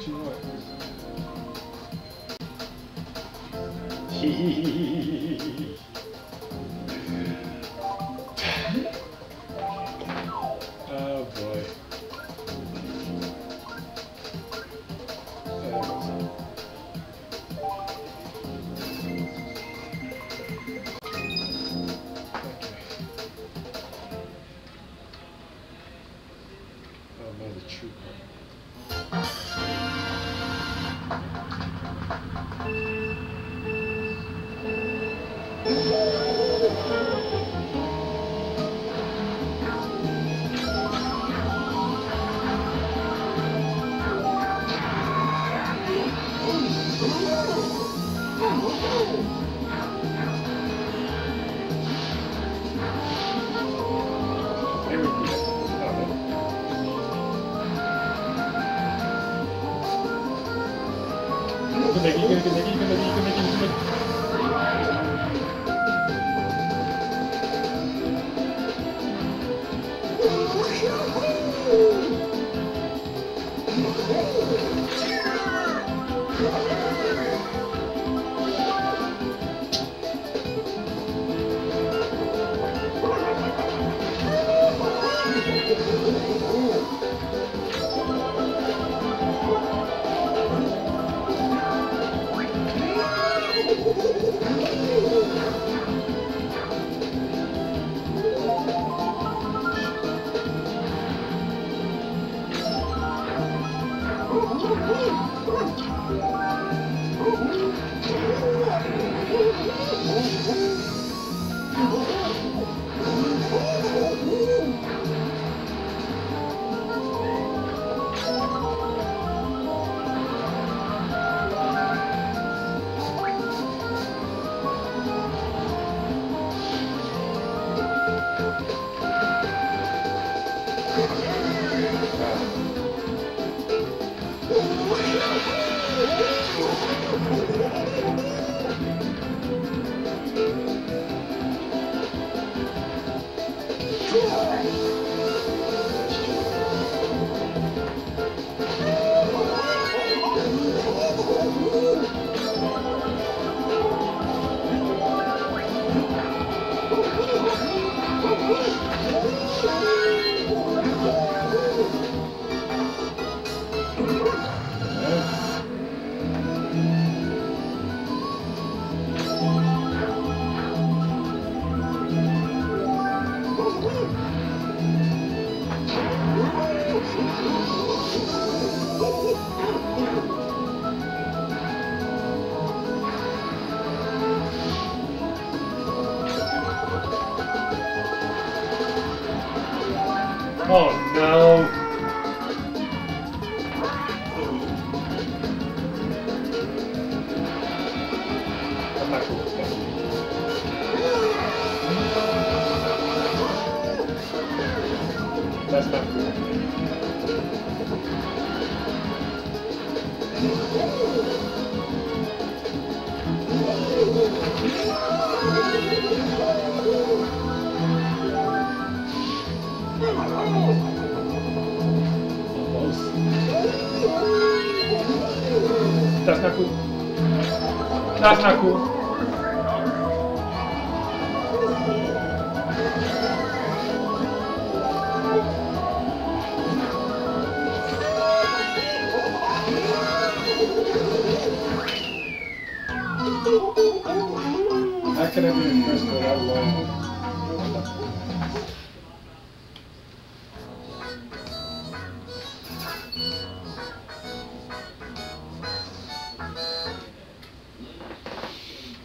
actually Make it, make it, make it, make it, make it, make it. Woo! Oh Oh, no! Cool. That's That's not cool. Estás na cu. Estás na cu.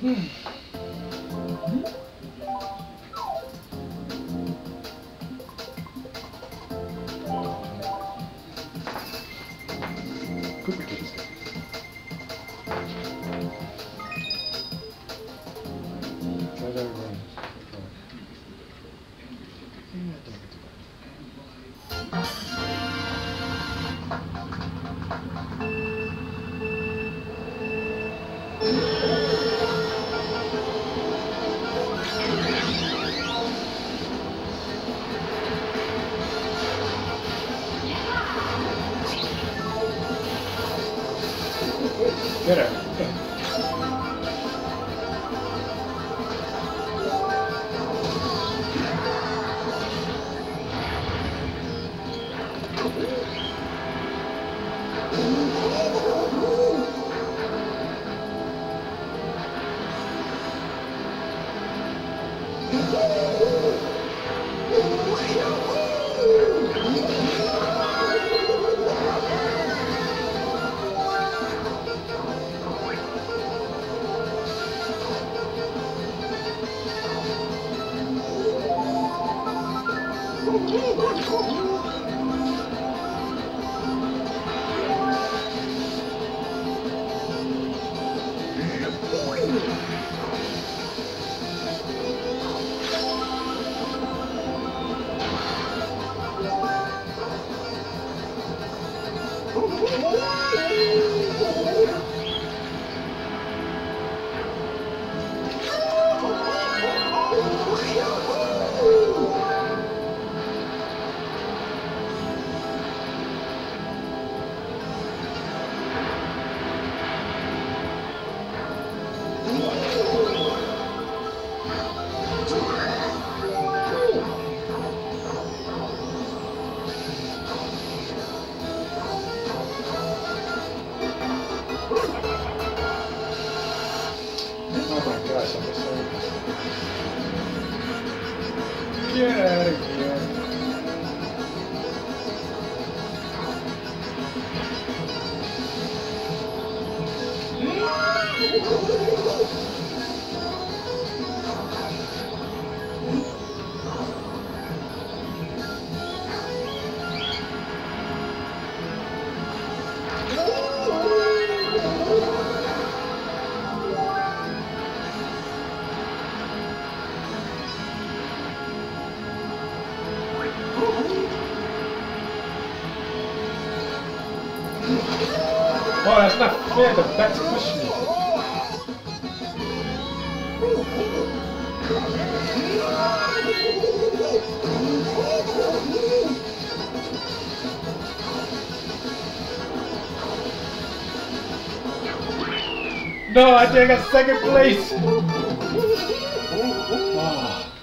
Cookie Get Oh Get Oh, that's not fair. The bat's pushing me. No, I think I got second place. Oh.